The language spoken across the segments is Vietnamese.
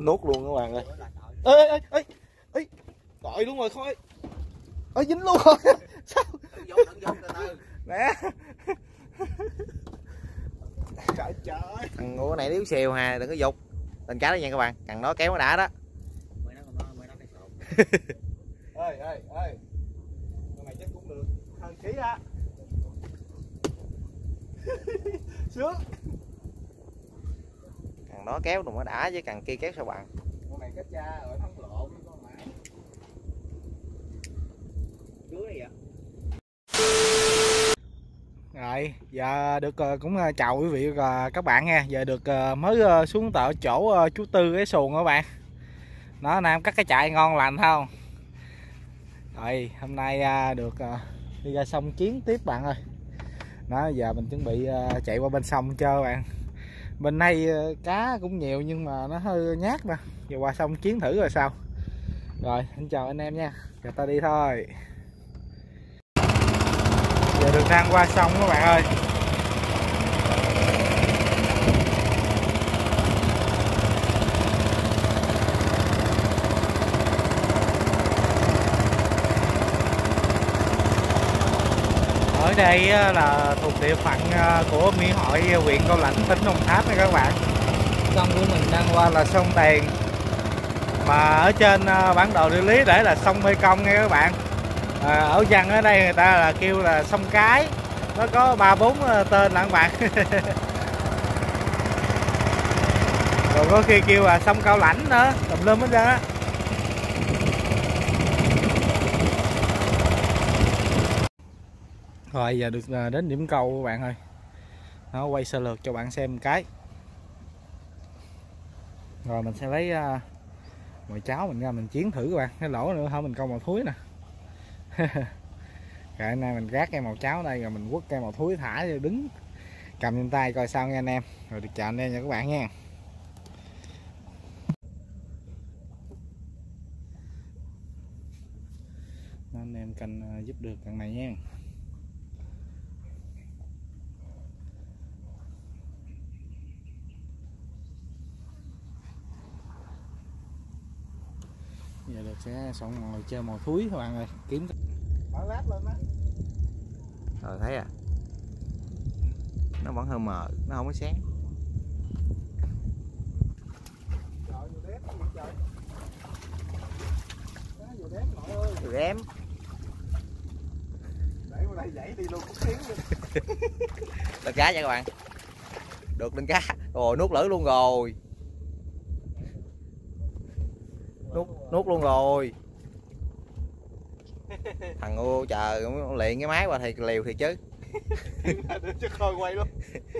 nuốt luôn các bạn ơi. Ê ê ê ê. Gọi luôn rồi khôi. Ơi dính luôn rồi. Sao? nè. Trời trời. Thằng ngủ này điếu xìu hà đừng có dục. Tình cá đó nha các bạn cần nó kéo nó đã đó. Ơi ơi ơi con này chắc cũng được. Hơn ký á. Sướng nó kéo đừng có đã chứ cần kia kéo sao bằng con này cách cha rồi thắng lộ với con mã rồi giờ được ờ, cũng ờ, chào quý vị và các bạn nha. Giờ được ờ, mới xuống tợ chỗ chú tư cái xuồng các bạn? Nó nam cắt cái chạy ngon lành không? Rồi hôm nay à, được à, đi ra sông chiến tiếp bạn ơi. Đó giờ mình chuẩn bị à, chạy qua bên sông chơi bạn bên nay ờ, cá cũng nhiều nhưng mà nó hơi nhát nè giờ qua sông chiến thử rồi sao? Rồi, xin chào anh em nha. Giờ ta đi thôi. Giờ được đang qua sông các bạn ơi ở đây là thuộc địa phận à, của mỹ hội huyện cao lãnh tỉnh đồng tháp nha các bạn. Sông của mình đang qua là sông tiền mà ở trên à, bản đồ địa lý để là sông mê công nha các bạn. À, ở dân ở đây người ta là kêu là sông cái. Nó có ba bốn à, tên là các bạn. Rồi có khi kêu là sông cao lãnh nữa tùm lum hết trơn á Rồi giờ được à, đến điểm câu các bạn ơi Nó quay sơ lược cho bạn xem một cái. Rồi mình sẽ lấy uh, mồi cháo mình ra mình chiến thử các bạn. Cái lỗ nữa thôi mình câu màu thúi nè. Rồi hôm nay mình gác cây màu cháo đây rồi mình quất cây màu thúi thả rồi đứng. Cầm trên tay coi sao nha anh em. Rồi được chào anh em nha các bạn nha. Anh em canh à, giúp được thằng này nha. Sẽ xong ngồi chơi màu thúi các bạn ơi. Kiếm mở lát lên á. Rồi thấy à? Nó vẫn hơi mờ nó không có sáng. Từ em để qua đây dãy đi luôn cũng tiếng luôn lên cá nha các bạn. Được lên cá. Rồi nuốt lưỡi luôn rồi nuốt nuốt luôn rồi. Thằng ngu trời liền cái máy qua thì liều thì chứ. Quay luôn.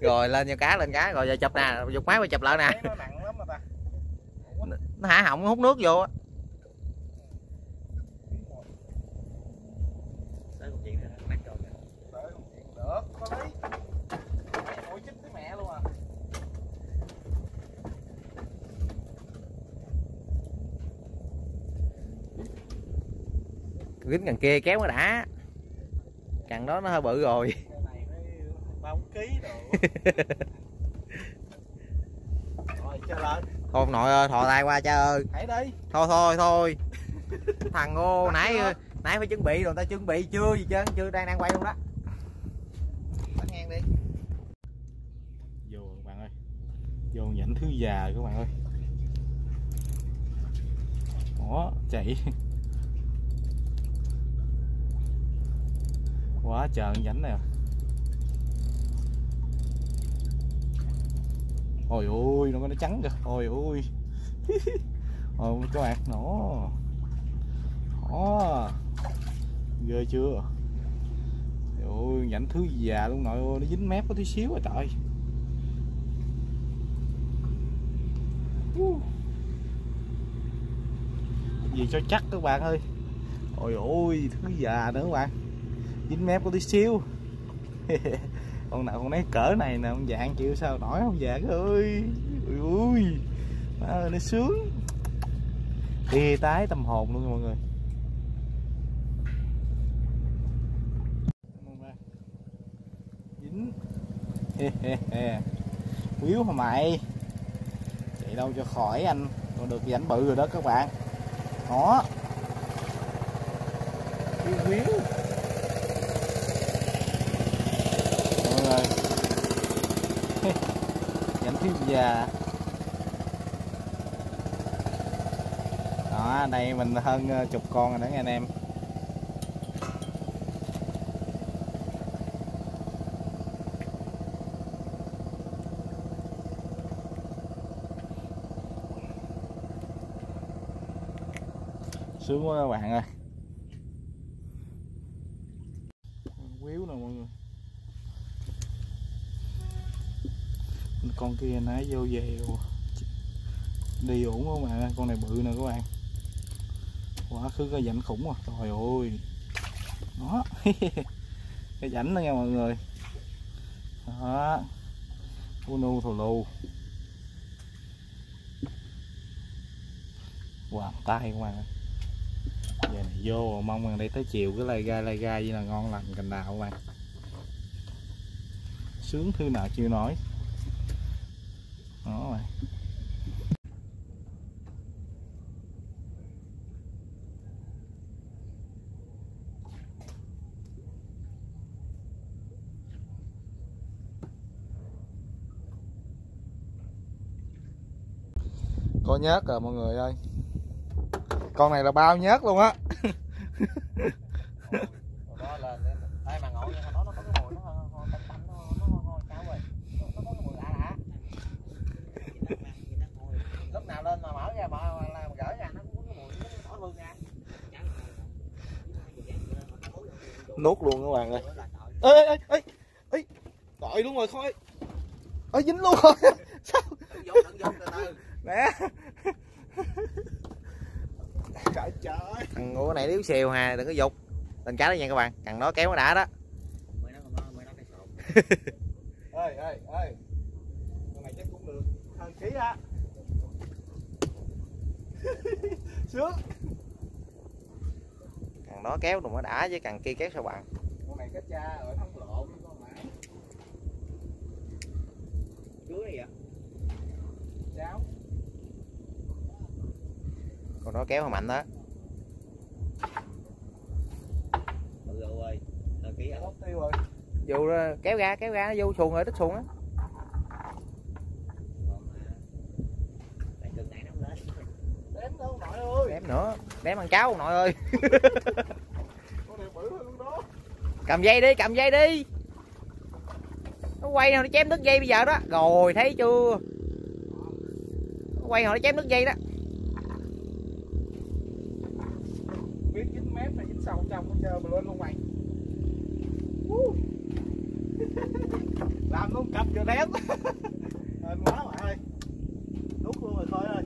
Rồi lên cho cá lên cá rồi giờ chụp nè dục máy qua chụp lại nè. Nó hả họng nó hút nước vô á Đợi không chuyện được có lý ôi chích cái mẹ luôn à dính cần kia kéo nó đã. Cần đó nó hơi bự rồi. Ký đồ. Rồi chơi lên. Thôi ông nội ơi thò tay qua cha ơi. Hãy đi. Thôi thôi thôi. Thằng ngô nãy nãy phải chuẩn bị rồi ta chuẩn bị chưa gì chứ chưa đang đang quay luôn đó. Bắn ngang đi. Vô các bạn ơi. Vô nhảnh thứ già các bạn ơi. Đó chạy quá trời nhánh này à. ôi ôi, nó có nó trắng kìa. Ôi ôi. Ôi các bạn nó. Đó. Ghê chưa? Ôi nhảnh thứ già luôn nội ơi, nó dính mép có tí xíu rồi trời. Gì cho chắc các bạn ơi. Ôi ôi, thứ già nữa các bạn dính mép có tí xíu. Con nào con lấy cỡ này nè ông dạng chịu sao nổi không? Dạng ơi. Ui ui. À, nó sướng. Đi tái tâm hồn luôn nha mọi người. Dính. He he he quýu hả mày? Chạy đâu cho khỏi anh? Còn được dãnh bự rồi đó các bạn. Đó. Quýu quyếu mọi người rảnh thiếu già đó, đây mình hơn ờ, chục con rồi đó nha anh em. Sướng quá các bạn ơi quýu nè mọi người con kia nãy vô về. Đi ổn quá các bạn con này bự nè các bạn. Quá khứ cái rảnh khủng à. Trời ơi. Đó. Cái rảnh đó nha mọi người. Đó. Nu thù lù hoàng tay các bạn à. giờ này vô, mong rằng đây tới chiều cái lai gai lai gai như là ngon lành cành đào các bạn. Sướng thứ nào chưa nói đó bạn có nhớt rồi mọi người ơi. Con này là bao nhớt luôn á. Nuốt luôn các bạn ơi. Ê ê ê ê gọi luôn rồi khôi ơi dính luôn rồi sao vô đừng vô từ từ nè. Trời trời. Thằng ngủ này điếu xìu hà đừng có dục. Tình cá đó nha các bạn cần nó kéo nó đã đó. Ơi ơi ơi con này chắc cũng được. Hơn ký á. Sướng. Cần nó kéo đừng có đã chứ cần kia kéo sao bằng con này cá cha ở thắng lộn với con mã chuối này vậy? Cháo còn nó kéo không mạnh đó. Dù vô kéo ra kéo ra nó vô xuồng rồi, tích xuồng á. Đếm nữa đếm ăn cháo nội ơi. Cầm dây đi, cầm dây đi. Nó quay nào nó chém đứt dây bây giờ đó. Rồi, thấy chưa? Nó quay nào nó chém đứt dây đó biết dính dính sâu trong nó chơi mà lên luôn mày. Làm luôn cặp vừa đếm hên quá bạn ơi. Nút luôn rồi thôi ơi.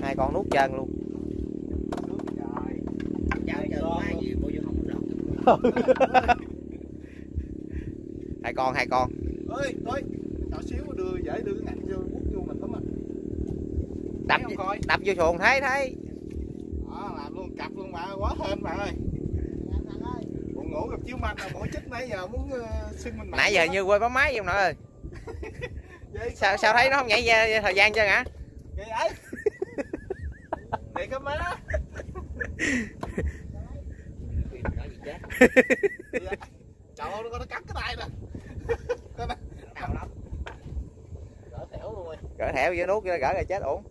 Hai con nuốt chân luôn. Trời. Quá gì vô không hai con hai con. Ơi thôi. Nhỏ xíu đưa dễ đưa cái ngạnh vô quất vô mình lắm à. Đập không coi. đập vô xuồng thấy thấy. Đó làm luôn cặp luôn bạn ơi, quá hên bạn ơi ngủ gặp chiếu manh là mỗi chích nãy giờ muốn uh, xưng mình nãy giờ như quên bấm máy vậy nội ơi. Sao sao thấy nó không nhảy ra thời gian chưa hả? Vậy ấy. Để cái má. Trời ơi nó cắn cái tay nè. Đỡ thẻo luôn rồi. Gỡ thẻ vô nuốt gỡ rồi chết ổn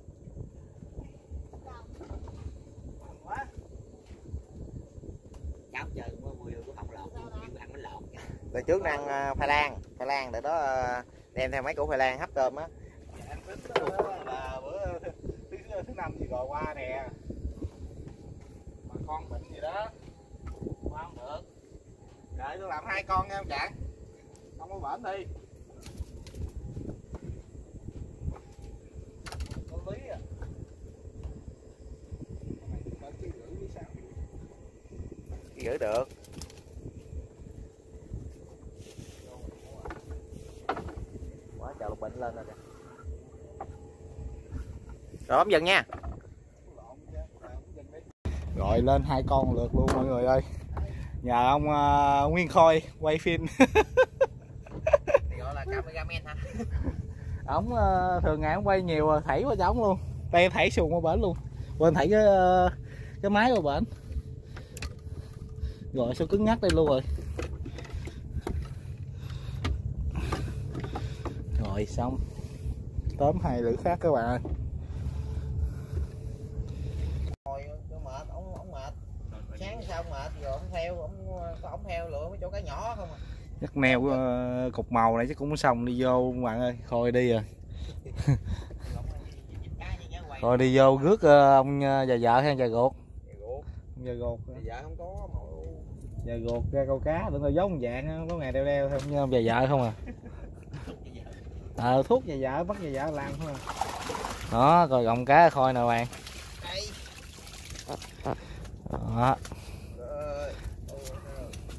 Quá cháu chơi mua mua vô cũng không lọt nhưng mà ăn nó lọt rồi trước đang ăn à, khoai lang khoai lang để đó à, đem theo mấy củ khoai lang hấp cơm á. Anh tính là bữa thứ, thứ, năm gì rồi qua nè Mà con bệnh gì đó Qua không được Đợi tôi làm hai con nha ông trạng Không có bệnh đi Có lý à Con này phải chứ gửi đi sao gửi được quá trời lục bệnh lên rồi kìa. Rồi bấm dần nha. Rồi lên hai con lượt luôn mọi người ơi. Nhờ ông ờ, Nguyên Khôi quay phim. Gọi là cameraman hả? Ổng ờ, thường ngày ổng quay nhiều rồi thảy qua cho ổng luôn. Tay thảy xuồng qua bển luôn. Quên thảy cái ờ, cái máy qua bển. Rồi sao cứng nhắc đây luôn rồi rồi xong. Tóm hai lưỡi khác các bạn ơi. Ngồi nó mệt, ông ông mệt. Sáng sao ông mệt? Rồi ông theo, ông có ông theo lựa mấy chỗ cái nhỏ không à. chắc neo ờ, cục màu này chắc cũng xong đi vô các bạn ơi khôi đi rồi rồi đi vô rước ờ, ông ờ, già vợ hay già gột ông già gột Dạ không có mà già gột ra câu cá đừng có giống dạng có ngày đeo đeo thêm như ông già vợ không à ờ thuốc nhà vợ bắt nhà vợ làm thôi à. đó rồi gọng cá khôi nè bạn. Đó.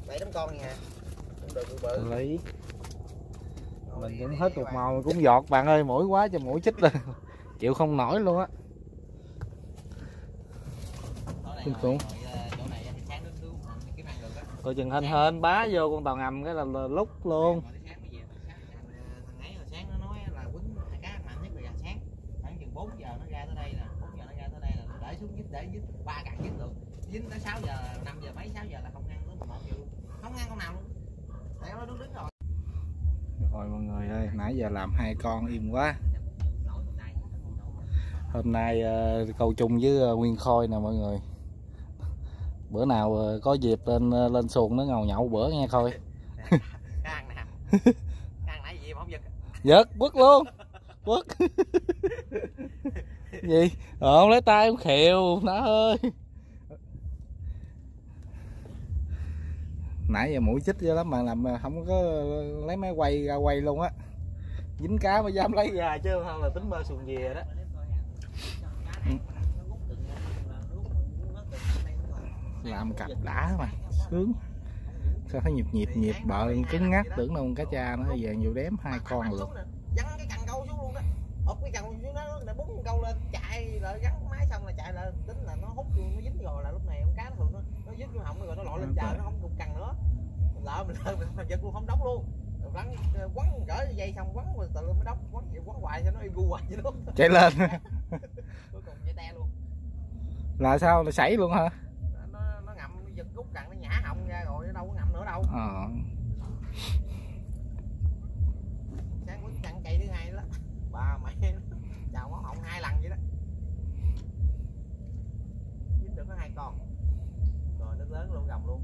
Bảy đám con nha. Lý. Mình cũng hết một màu mình cũng giọt bạn ơi mũi quá cho mũi chích lên. Chịu không nổi luôn á. Kinh xuống. Coi chừng hên hên bá vô con tàu ngầm cái là, là lúc luôn Còn tới sáng mới về sáng thằng ấy hồi sáng nó nói là quýnh hai cá mạnh nhất là gần sáng khoảng chừng 4 giờ nó ra tới đây nè 4 giờ nó ra tới đây là để xuống dít để dít ba cặn dít được dính tới 6 giờ 5 giờ mấy 6 giờ là không ăn nữa 11 giờ luôn. Không ăn con nào luôn. Tại nó đứng đứng rồi. Rồi mọi người ơi nãy giờ làm hai con im quá. Hôm nay ờ, câu chung với ờ, nguyên khôi nè mọi người. Bữa nào ờ, có dịp lên lên xuồng nó ngầu nhậu bữa nghe khôi ăn nè. Ăn nãy gì mà không giật. Giật quất luôn. Quất. Gì? Ờ ông lấy tay ông khều nó ơi nãy giờ mũi chích dữ lắm mà làm không có lấy máy quay ra quay luôn á. Dính cá mới dám lấy ra chứ không là tính bơ xuồng về đó. Làm cặp đã mà sướng. Sao thấy nhịp nhịp nhịp bợ cứng ngắc tưởng đâu con cá cha nó về nhiều đếm hai con được. Gắn cái cần câu xuống luôn đó. Ốp cái cần xuống đó để búng câu lên chạy rồi gắn máy xong là chạy là tính là nó hút vô nó dính rồi là lúc này con cá nó thường nó nó dính vô họng rồi nó lội lên trời nó không đụng cần nữa. Mình lỡ mình lỡ mình, giật luôn không đóng luôn. Rồi Quắn quắn gỡ dây xong quắn rồi từ mới đóng quắn vậy quắn hoài cho nó im hoài vậy luôn. chạy lên Cuối cùng dây te luôn. là sao nó xảy luôn hả Nó nó, nó ngậm nó giật rút cần nó nhả họng ra rồi nó đâu có ngậm nữa đâu. ờ Sáng quýnh chặn cây thứ hai đó. Mẹ nó chào máu họng hai lần vậy đó. Dính được có hai con. Rồi nước lớn luôn gồng luôn.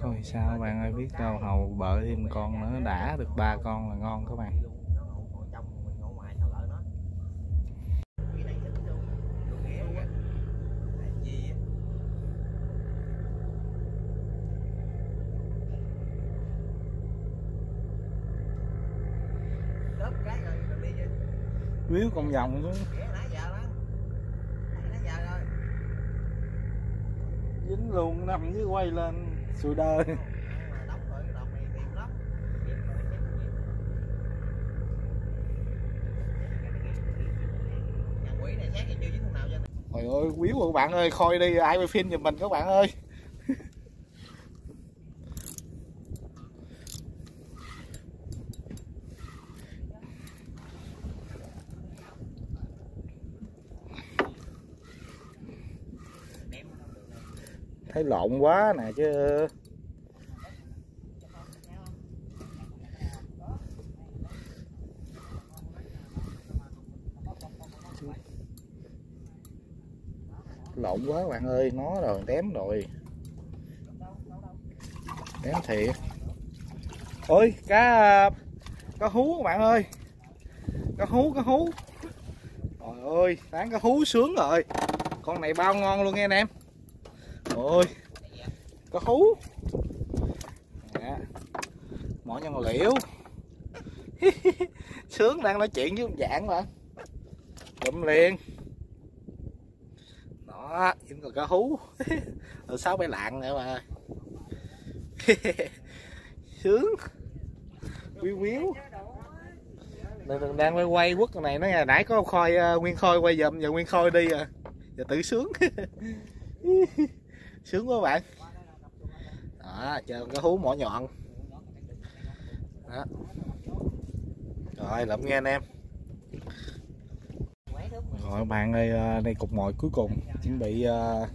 Thôi sao bạn ơi biết đâu hầu bợ thêm con nữa đã được ba con là ngon các bạn. Nó ngộ ngồi trong mình ngộ ngoài sao lỡ nó. Cái này thích luôn. Đúng nghĩa luôn á. Là gì á. Đớp cái rồi rồi đi chứ. víu con vòng luôn Nghĩa nãy giờ đó. Nãy giờ rồi. Luôn nằm dưới quay lên. Sùi đời. Cho Trời ơi, quý của các bạn ơi, khôi đi ai quay phim giùm mình các bạn ơi. Thấy lộn quá nè chứ. lộn quá bạn ơi, nó rồi tém rồi. Tém thiệt. Ôi, cá cá hú bạn ơi. Cá hú cá hú. Trời ơi bán cá hú sướng rồi. Con này bao ngon luôn nghe anh em ôi. Cá hú. Nè. mỏ nhân liễu. Sướng đang nói chuyện với ông dạng mà. Lụm liền. Đó vẫn còn cá hú. Rồi sáu bảy lạng nữa mà. Sướng. Quyếu quyếu đang, đang quay quay quất này nó ngày nãy có khôi uh, nguyên khôi quay dầm giờ nguyên khôi đi à. Giờ tự sướng sướng quá bạn. Đó chờ cái hú mỏ nhọn. Đó. Rồi lượm nghe anh em. Rồi bạn ơi ờ, đây cục mồi cuối cùng. Chuẩn bị uh,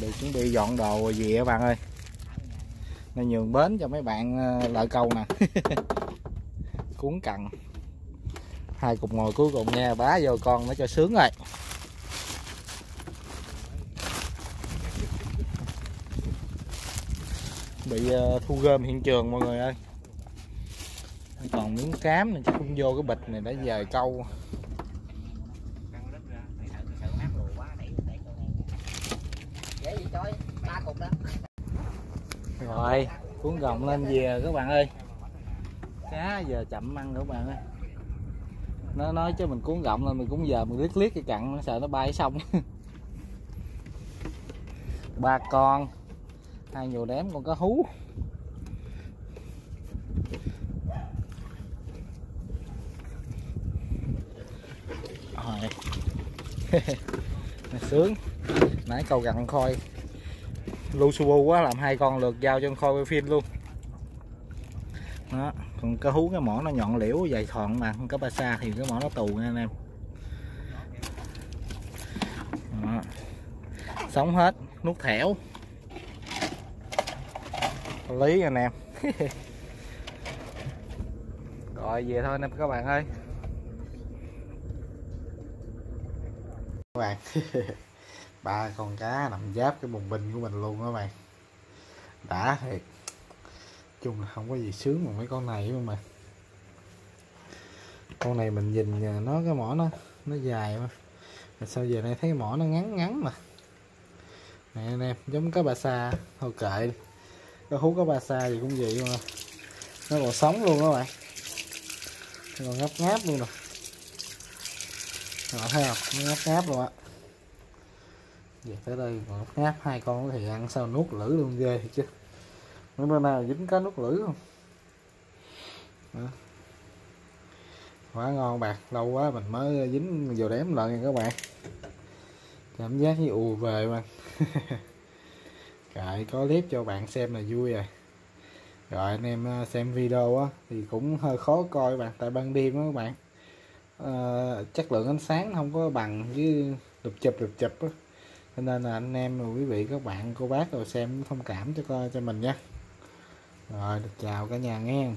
được chuẩn bị dọn đồ gì á bạn ơi. Này nhường bến cho mấy bạn lợi câu nè. Cuốn cần hai cục mồi cuối cùng nha. Bá vô con nó cho sướng rồi. Bị ờ, thu gom hiện trường mọi người ơi. Còn miếng cám này, chắc không vô cái bịch này đã dời câu. Rồi, cuốn gồng lên về các bạn ơi. Cá giờ chậm ăn nữa các bạn ơi. Nó nói chứ mình cuốn gọng lên mình cũng giờ mình liếc liếc cái cặn, nó sợ nó bay xong ba con hai nhiều đếm con có hú. Rồi. Sướng. Nãy cầu gặn khôi lu su bu quá, làm hai con lượt giao cho con khôi quay phim luôn. Đó, còn cá hú, cái mỏ nó nhọn liễu dài thọn mà không có ba xa thì cái mỏ nó tù nha anh em. Đó. sống hết, nuốt thẻo lý anh em. Rồi về thôi anh em các bạn ơi. Các bạn. Ba con cá nằm giáp cái bùng binh của mình luôn các bạn. Đã thiệt. Chung là không có gì sướng bằng mấy con này mà con này mình nhìn nó cái mỏ nó nó dài mà. Mà sao giờ này thấy mỏ nó ngắn ngắn mà. Nè anh em giống cá bà sa thôi kệ cái hú có ba sa gì cũng vậy mà. Nó còn sống luôn các bạn. Nó còn ngáp ngáp luôn rồi rồi, thấy không? Nó ngáp ngáp luôn á. Về tới đây còn ngáp ngáp, hai con thì ăn sao nuốt lử luôn ghê thiệt chứ. Nó bữa nào dính cá nuốt lưỡi không? Đó. quá ngon bạc lâu quá mình mới dính vào đếm lần nha các bạn. Cảm giác như ù về mà. Rồi có clip cho bạn xem là vui rồi Rồi anh em à, xem video á Thì cũng hơi khó coi bạn Tại ban đêm á các bạn. À, Chất lượng ánh sáng không có bằng với đục chụp đục chụp á. Cho nên là anh em quý vị các bạn cô bác rồi xem thông cảm cho coi cho mình nha. Rồi được chào cả nhà nghe.